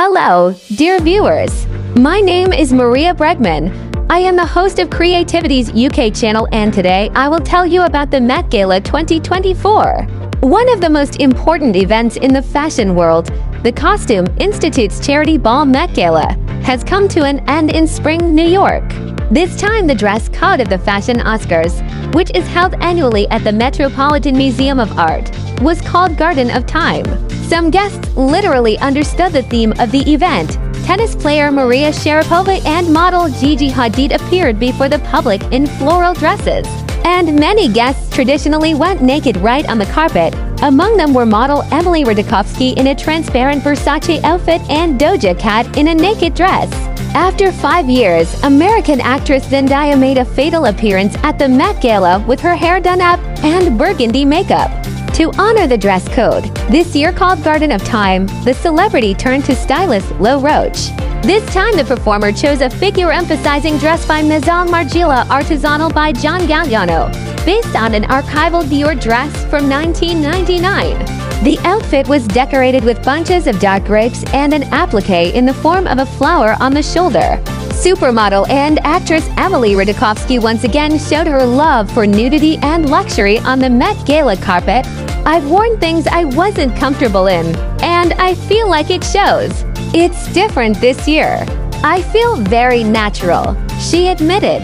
Hello, dear viewers. My name is Maria Bregman. I am the host of Creativity's UK channel and today I will tell you about the Met Gala 2024. One of the most important events in the fashion world, the Costume Institute's charity ball Met Gala, has come to an end in spring New York. This time the dress code of the Fashion Oscars, which is held annually at the Metropolitan Museum of Art, was called Garden of Time. Some guests literally understood the theme of the event. Tennis player Maria Sharapova and model Gigi Hadid appeared before the public in floral dresses. And many guests traditionally went naked right on the carpet. Among them were model Emily Ratajkowski in a transparent Versace outfit and Doja Cat in a naked dress. After five years, American actress Zendaya made a fatal appearance at the Met Gala with her hair done up and burgundy makeup. To honor the dress code, this year called Garden of Time, the celebrity turned to stylist Law Roach. This time the performer chose a figure emphasizing dress by Maison Margiela artisanal by John Galliano, based on an archival Dior dress from 1999. The outfit was decorated with bunches of dark grapes and an applique in the form of a flower on the shoulder. Supermodel and actress Emily Ratajkowski once again showed her love for nudity and luxury on the Met Gala carpet I've worn things I wasn't comfortable in, and I feel like it shows. It's different this year. I feel very natural, she admitted.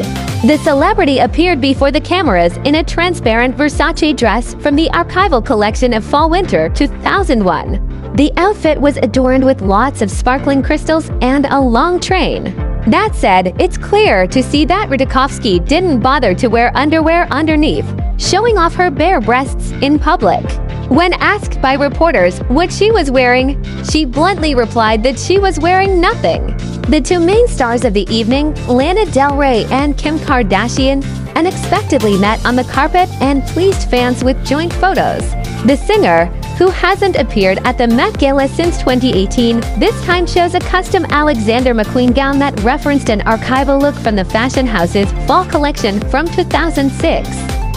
The celebrity appeared before the cameras in a transparent Versace dress from the archival collection of Fall Winter 2001. The outfit was adorned with lots of sparkling crystals and a long train. That said, it's clear to see that Ratajkowski didn't bother to wear underwear underneath, showing off her bare breasts in public. When asked by reporters what she was wearing, she bluntly replied that she was wearing nothing. The two main stars of the evening, Lana Del Rey and Kim Kardashian, unexpectedly met on the carpet and pleased fans with joint photos. The singer, who hasn't appeared at the Met Gala since 2018, this time shows a custom Alexander McQueen gown that referenced an archival look from the fashion house's fall collection from 2006.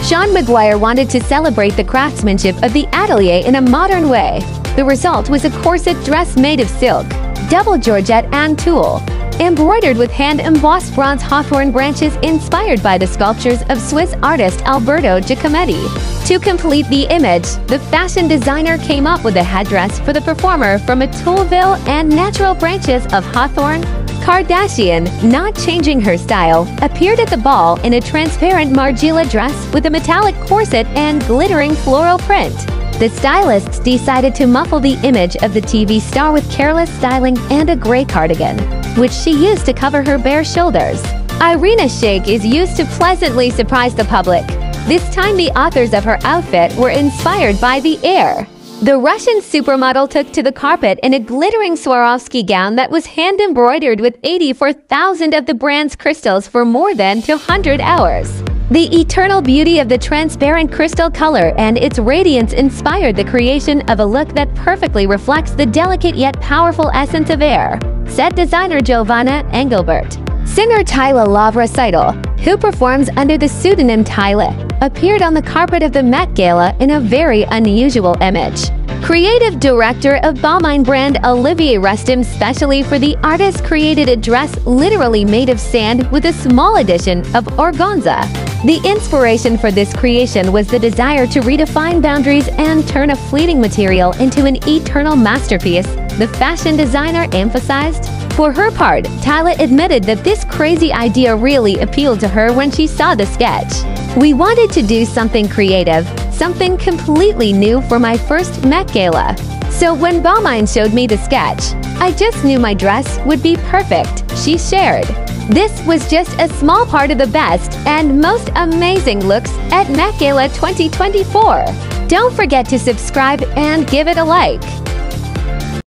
Sean McGirr wanted to celebrate the craftsmanship of the atelier in a modern way. The result was a corset dress made of silk, double georgette and tulle, embroidered with hand-embossed bronze hawthorn branches inspired by the sculptures of Swiss artist Alberto Giacometti. To complete the image, the fashion designer came up with a headdress for the performer from a tulleville and natural branches of hawthorn, Kardashian, not changing her style, appeared at the ball in a transparent Margiela dress with a metallic corset and glittering floral print. The stylists decided to muffle the image of the TV star with careless styling and a gray cardigan, which she used to cover her bare shoulders. Irina Shayk is used to pleasantly surprise the public. This time the authors of her outfit were inspired by the air. The Russian supermodel took to the carpet in a glittering Swarovski gown that was hand embroidered with 84,000 of the brand's crystals for more than 200 hours. The eternal beauty of the transparent crystal color and its radiance inspired the creation of a look that perfectly reflects the delicate yet powerful essence of air, said designer Giovanna Engelbert. Singer Tyla Laura Seethal, who performs under the pseudonym Tyla, appeared on the carpet of the Met Gala in a very unusual image. Creative director of Balmain brand Olivier Rousteing specially for the artist created a dress literally made of sand with a small addition of organza. The inspiration for this creation was the desire to redefine boundaries and turn a fleeting material into an eternal masterpiece, the fashion designer emphasized. For her part, Tyla admitted that this crazy idea really appealed to her when she saw the sketch. We wanted to do something creative, something completely new for my first Met Gala. So when Balmain showed me the sketch, I just knew my dress would be perfect, she shared. This was just a small part of the best and most amazing looks at Met Gala 2024. Don't forget to subscribe and give it a like.